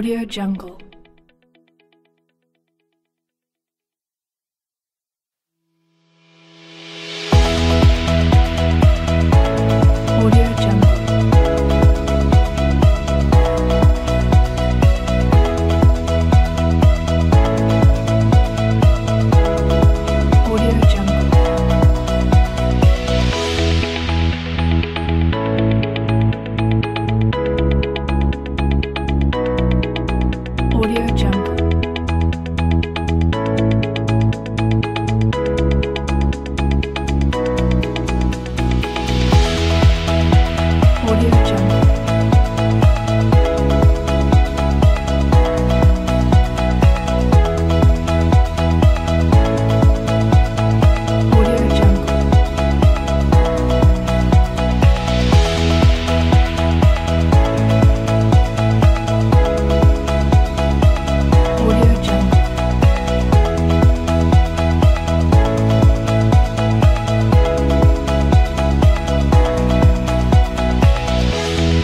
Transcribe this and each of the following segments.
Audio Jungle.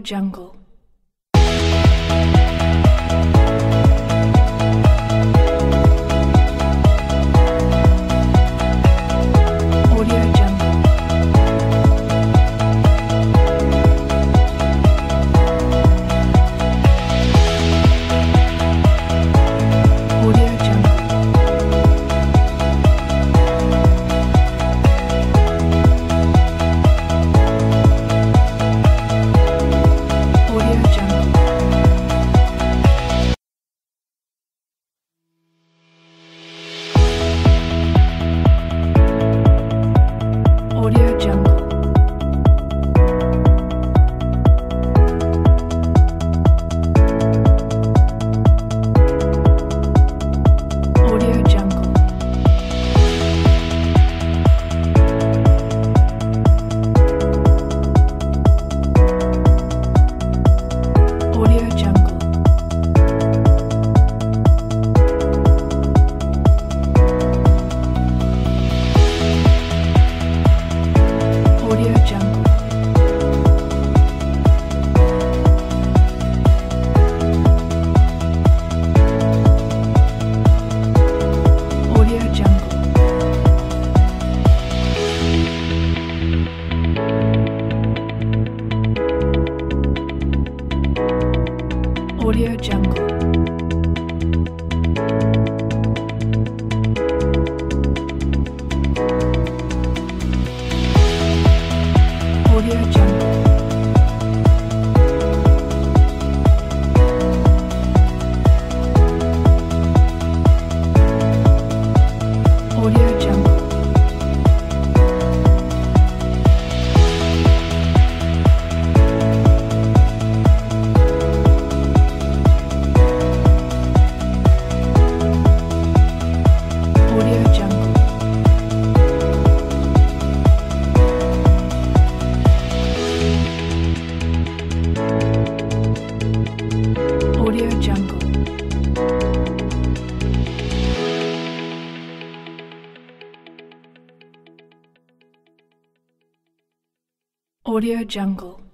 Jungle. Audio Jungle.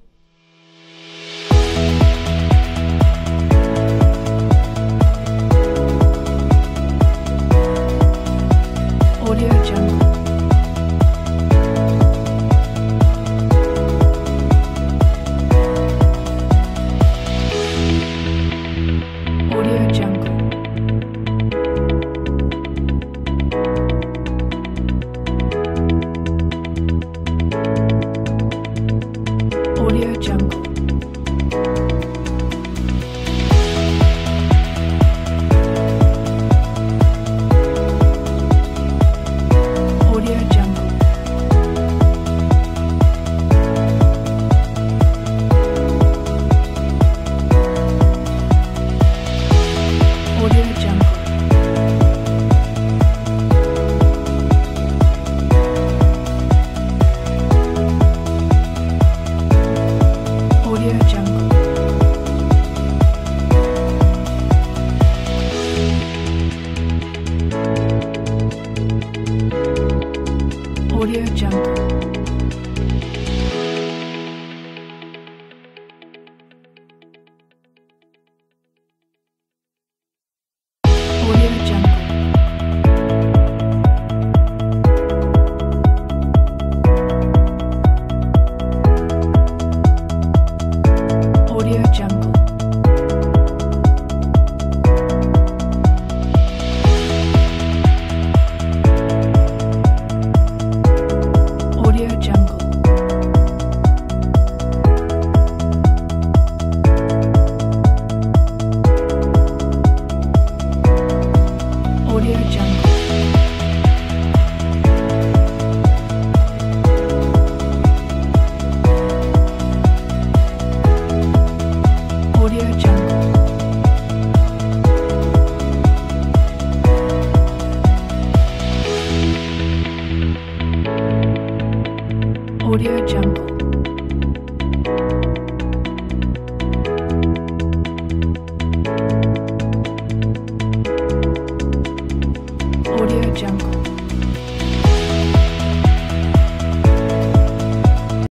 Audio Jungle.